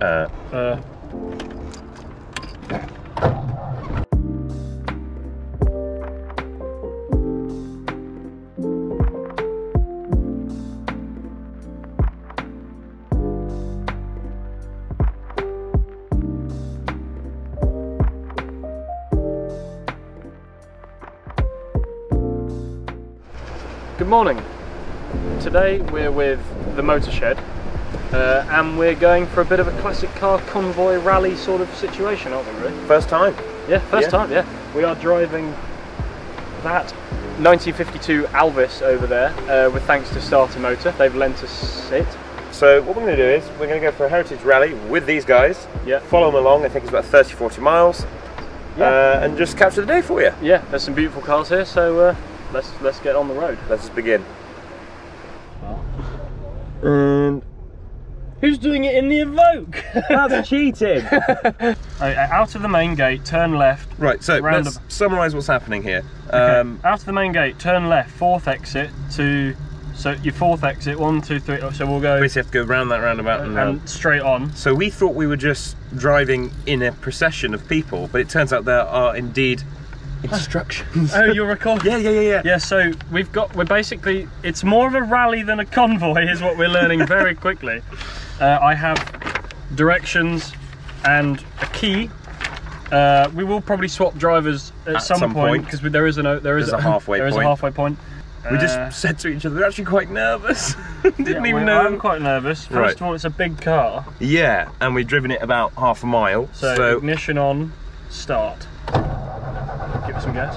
Uh, Uh, Good morning. Today we're with the Motor Shed uh, and we're going for a bit of a classic car convoy rally sort of situation, aren't we, really? first time. Yeah, first Yeah. time, yeah. We are driving that 1952 Alvis over there uh, with thanks to Starter Motor. They've lent us it. So what we're going to do is we're going to go for a heritage rally with these guys. Yeah. Follow them along. I think it's about 30, 40 miles. Yeah. Uh, and just capture the day for you. Yeah, there's some beautiful cars here, so uh, let's let's get on the road. Let's just begin. And Who's doing it in the Evoque? that's cheating. out of the main gate, turn left. right. So Round let's summarise what's happening here. Okay, Um, out of the main gate, turn left, fourth exit to. So your fourth exit, one, two, three. oh, So we'll go basically have to go round that roundabout and round. and straight on. So we thought we were just driving in a procession of people, but it turns out there are indeed instructions. Oh, you're recording. yeah, yeah, yeah, yeah. Yeah, so we've got, we're basically, it's more of a rally than a convoy, is what we're learning very quickly. Uh, I have directions and a key. Uh, we will probably swap drivers at, At some, some point because there is a there is There's a halfway there is point. a halfway point. We Uh, just said to each other, we're actually quite nervous. Didn't yeah, even know. I'm quite nervous. First Right. of all, it's a big car, Yeah, and we've driven it about half a mile. so, So, ignition on, start. Give it some gas.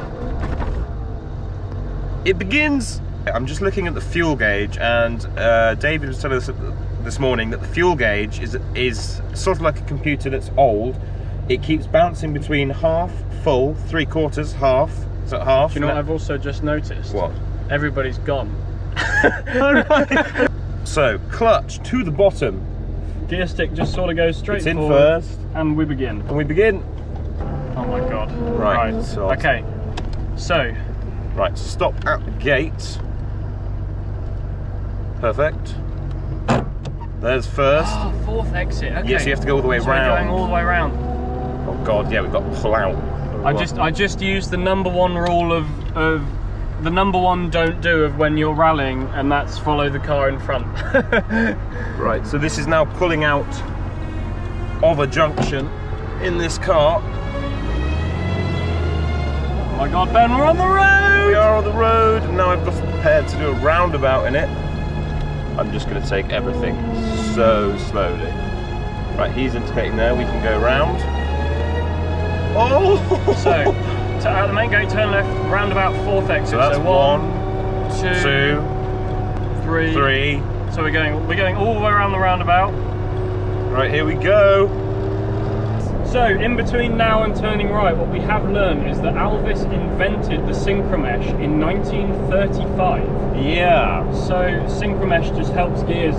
it begins. I'm just looking at the fuel gauge, and uh, David was telling us this morning that the fuel gauge is is sort of like a computer that's old. It keeps bouncing between half full, three quarters, half. So half. Do you know what I've also just noticed? What? Everybody's gone. so clutch to the bottom. Gear stick just sort of goes straight It's in first, and we begin. and we begin. Oh my god. Right, so- okay. So, Right, stop at the gate. Perfect. There's first. oh, fourth exit. Okay. Yes, you have to go all the way so we're round. going all the way around. Oh god, yeah, we've got to pull out. I just I just used the number one rule of of the number one don't do of when you're rallying, and that's follow the car in front. Right, so this is now pulling out of a junction in this car. oh my god, Ben, we're on the road! We are on the road, and now I've got prepared to do a roundabout in it. I'm just going to take everything so slowly. Right, he's indicating there, we can go round. Oh! So, to, out uh, the main gate, turn left, roundabout, fourth exit. So that's one, two, two, three. three. So we're going we're going all the way around the roundabout. Right, here we go. So, in between now and turning right, what we have learned is that Alvis invented the Synchromesh in 1935. Yeah. So, Synchromesh just helps gears,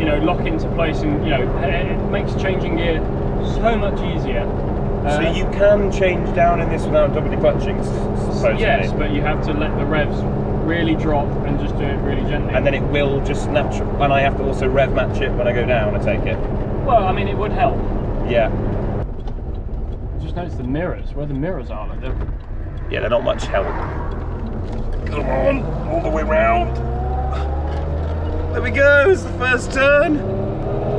you know, lock into place and, you know, it makes changing gear so much easier. So Uh, you can change down in this without doubly clutching, supposedly. Yes, but you have to let the revs really drop and just do it really gently. And then it will just natural. And I have to also rev match it when I go down. I take it. well, I mean, it would help. Yeah. Just notice the mirrors, where the mirrors are. Like they're Yeah, they're not much help. Come on, all the way round. There we go. It's the first turn.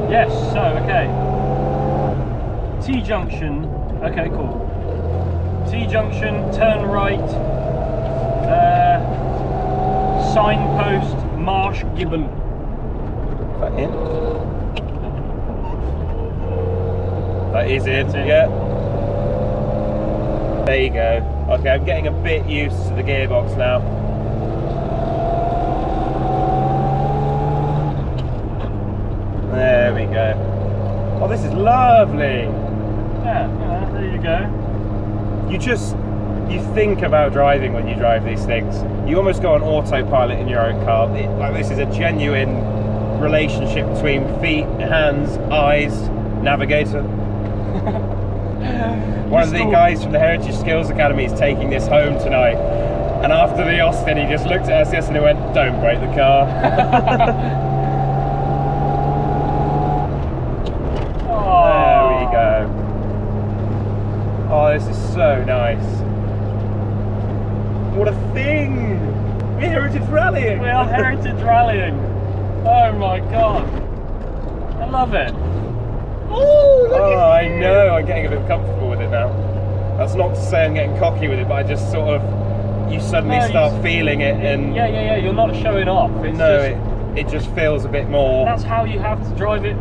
Yes, so, okay. T junction. Okay, cool. T junction, turn right. Uh, signpost, Marsh Gibbon. That in. That is it. That's it. Yeah. There you go. Okay, I'm getting a bit used to the gearbox now. There we go. Oh, this is lovely. Yeah, yeah, there you go. You just you think about driving when you drive these things. You almost go on autopilot in your own car. It- like this is a genuine relationship between feet, hands, eyes, navigator. One of the guys from the Heritage Skills Academy is taking this home tonight. And after the Austin, he just looked at us yesterday and he went, Don't break the car. Oh, Oh, this is so nice. What a thing! We're heritage rallying. We are heritage rallying. Oh my god. I love it. Oh, oh I know. I'm getting a bit comfortable with it now. That's not to say I'm getting cocky with it, but I just sort of you suddenly No, start s- feeling it, and Yeah, yeah, yeah. You're not showing off. It's no, just, it, it just feels a bit more. that's how you have to drive it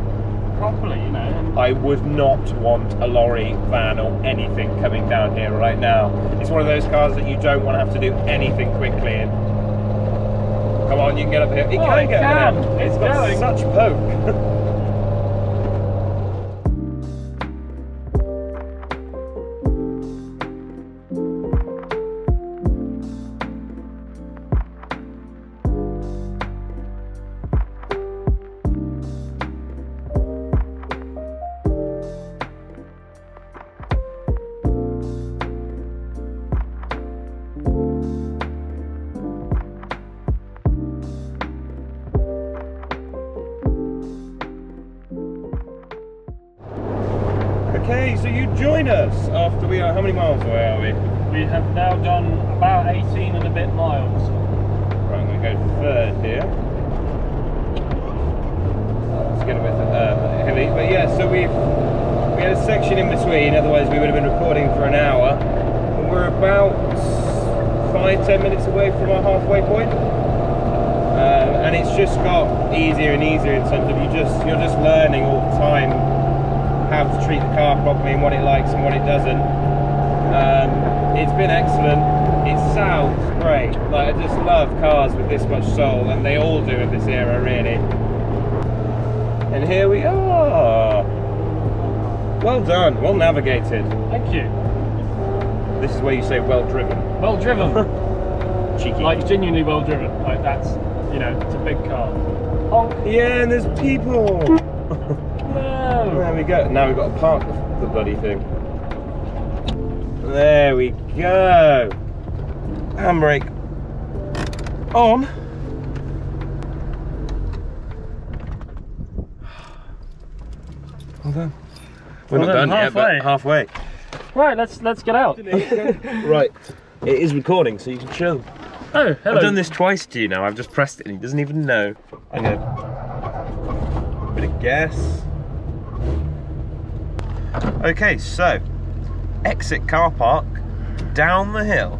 properly, you know. I would not want a lorry, van, or anything coming down here right now. It's one of those cars that you don't want to have to do anything quickly in. Come on, you can get up here. It Oh, can it get can. up there. It's got going. such poke. okay, so you join us after we are. How many miles away are we? We have now done about 18 and a bit miles. Right, I'm going to go third here. Let's get a bit uh, heavy. But yeah, so we've we had a section in between, otherwise we would have been recording for an hour. And we're about five, ten minutes away from our halfway point. Um, and it's just got easier and easier in terms of you just you're just learning all the time how to treat the car properly and what it likes and what it doesn't. Um, it's been excellent. It sounds great. Like I just love cars with this much soul, and they all do in this era, really. And here we are. Well done. Well navigated. Thank you. This is where you say well driven. Well driven. Cheeky. like genuinely well driven. Like that's, you know, it's a big car. Honk. yeah, and there's people. No. There we go. Now we've got to park the, the bloody thing. There we go. Handbrake on. Well done. We're Well not done, done yet, but halfway. Right, let's let's get out. right. It is recording, so you can chill. Oh, hello. I've done this twice to you now. I've just pressed it and he doesn't even know. I'm gonna bit of gas. Okay, so exit car park down the hill.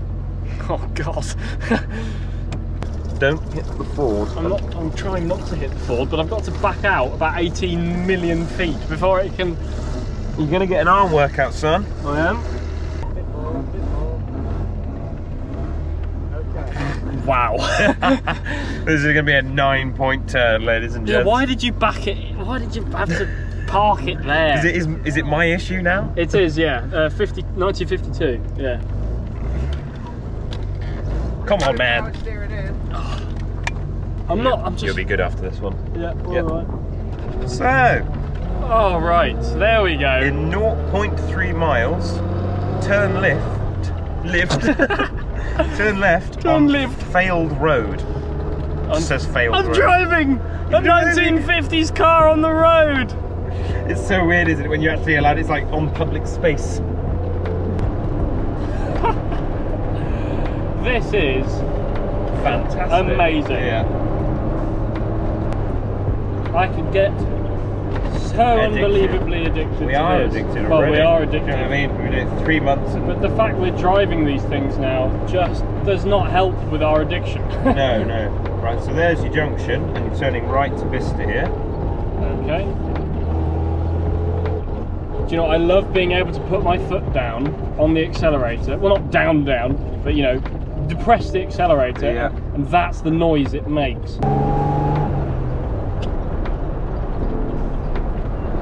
Oh God. Don't hit the Ford. I'm not. I'm trying not to hit the Ford, but I've got to back out about 18 million feet before it can. You're gonna get an arm workout, son. I am. Wow. This is gonna be a nine-point turn, ladies and yeah. Why did you back it? Why did you have to park it there? Is it is, is it my issue now? It is, yeah. Uh, 50, 1952, yeah. Come on, man. I'm not. I'm just. You'll be good after this one. Yeah. All Yeah. right. So, Oh right. There we go. in 0.3 miles, turn left, lift, turn left Turn on left. failed road. I'm- says failed I'm road. driving a 1950s car on the road. It's so weird, isn't it, when you're actually allowed? It's like on public space. This is Fantastic. Amazing. Yeah. I could get so Addicted. unbelievably addicted We to are this. addicted Well, already. we are You addicted. know what I mean? We've been doing it three months But the fact we're driving these things now just does not help with our addiction. no, no. Right, so there's your junction, and you're turning right to Bicester here. okay. You know, I love being able to put my foot down on the accelerator. Well, not down, down, but you know, depress the accelerator, Yeah. and that's the noise it makes.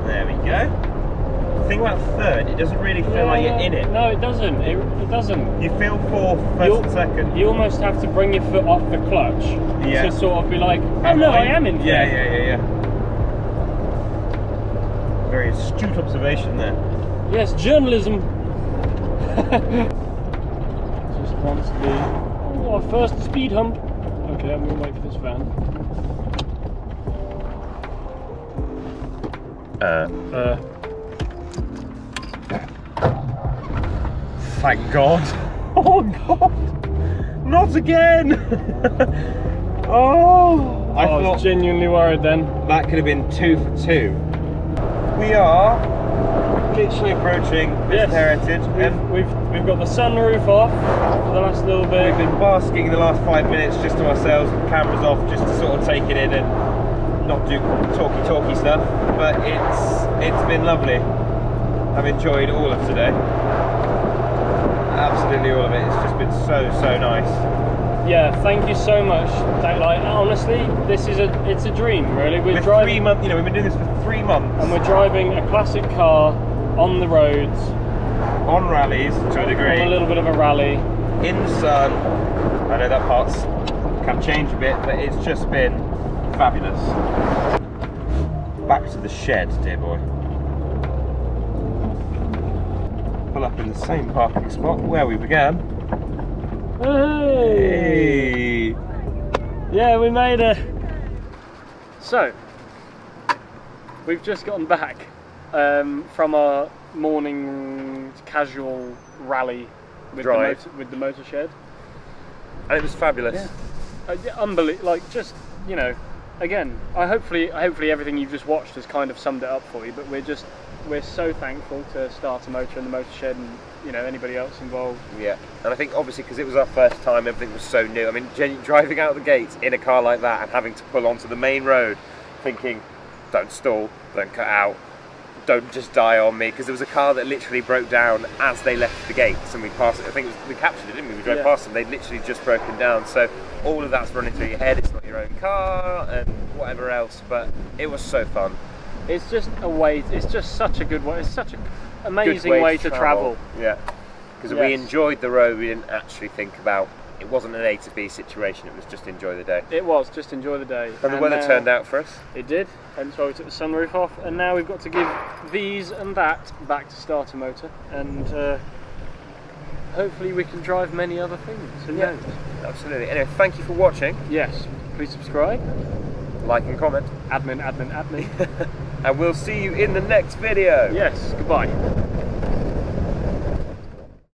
There we go. The thing about third, it doesn't really feel like you're in it. No, it doesn't. It, it doesn't. You feel fourth, first and second. You almost have to bring your foot off the clutch Yeah. to sort of be like, oh no, I am in Yeah, third. yeah, yeah, yeah. Very astute observation there. Yes, journalism. Just wants to be. Oh, our first speed hump. Okay, I'm gonna wait for this van. Uh, Uh, thank God. Oh God, not again. oh, I, I, was genuinely worried then. that could have been two for two. We are literally approaching this Yes. heritage, and We've, we've we've got the sunroof off for the last little bit. we've been basking in the last five minutes just to ourselves, with cameras off, just to sort of take it in and not do talky talky stuff. But it's it's been lovely. I've enjoyed all of today. Absolutely all of it. It's just been so so nice. Yeah, thank you so much. Like honestly, this is a it's a dream really. We're With driving three months, you know, we've been doing this for three months and we're driving a classic car on the roads on rallies to a degree. on a little bit of a rally. in the sun. I know that part's can change a bit, but it's just been fabulous. Back to the shed, dear boy. Pull up in the same parking spot where we began. Hey! Hey! Yeah, we made it. So, we've just gotten back um, from our morning casual rally with Drive. the motor, with the motor shed. And it was fabulous. Yeah. Uh, yeah, unbelievable. Like just you know, again, I hopefully hopefully everything you've just watched has kind of summed it up for you. But we're just we're so thankful to Starter Motor and the Motor Shed and you know anybody else involved. Yeah, and I think obviously because it was our first time, everything was so new. I mean, driving out of the gates in a car like that and having to pull onto the main road, thinking, don't stall, don't cut out, don't just die on me, because there was a car that literally broke down as they left the gates, and we passed it. I think it was, we captured it, didn't we? We drove Yeah. past them. They'd literally just broken down. So all of that's running through your head. It's not your own car and whatever else, but it was so fun. It's just a way. It's just such a good way. It's such an amazing way, to travel. Yeah, because we enjoyed the road. We didn't actually think about. It wasn't an A to B situation. It was just enjoy the day. It was just enjoy the day. And the weather uh, turned out for us. It did. Hence why we took the sunroof off, and now we've got to give these and that back to Starter Motor, and uh, hopefully we can drive many other things. Who Yeah. knows? Absolutely. Anyway, thank you for watching. Yes. Please subscribe. Like and comment. Admin, admin, admin. And we'll see you in the next video. yes. Goodbye.